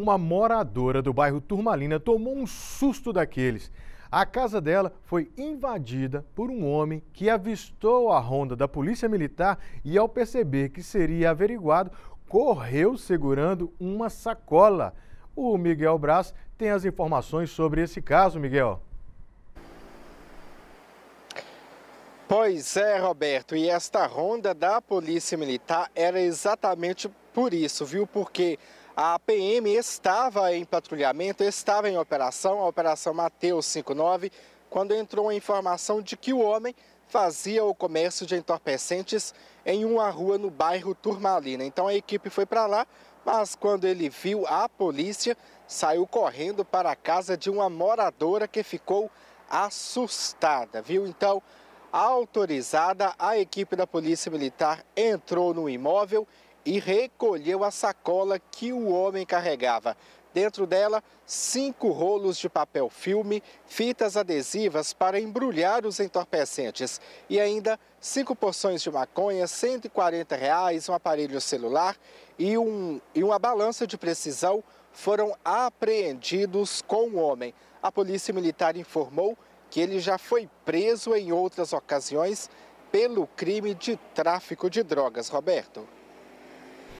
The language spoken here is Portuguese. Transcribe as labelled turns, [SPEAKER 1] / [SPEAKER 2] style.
[SPEAKER 1] Uma moradora do bairro Turmalina tomou um susto daqueles. A casa dela foi invadida por um homem que avistou a ronda da Polícia Militar e, ao perceber que seria averiguado, correu segurando uma sacola. O Miguel Braz tem as informações sobre esse caso, Miguel.
[SPEAKER 2] Pois é, Roberto, e esta ronda da Polícia Militar era exatamente por isso, viu? Porque a PM estava em patrulhamento, estava em operação, a Operação Mateus 59, quando entrou a informação de que o homem fazia o comércio de entorpecentes em uma rua no bairro Turmalina. Então a equipe foi para lá, mas quando ele viu a polícia, saiu correndo para a casa de uma moradora que ficou assustada, viu? Então, autorizada, a equipe da Polícia Militar entrou no imóvel e recolheu a sacola que o homem carregava. Dentro dela, cinco rolos de papel filme, fitas adesivas para embrulhar os entorpecentes e ainda cinco porções de maconha, 140 reais, um aparelho celular e, um, e uma balança de precisão foram apreendidos com o homem. A polícia militar informou que ele já foi preso em outras ocasiões pelo crime de tráfico de drogas. Roberto.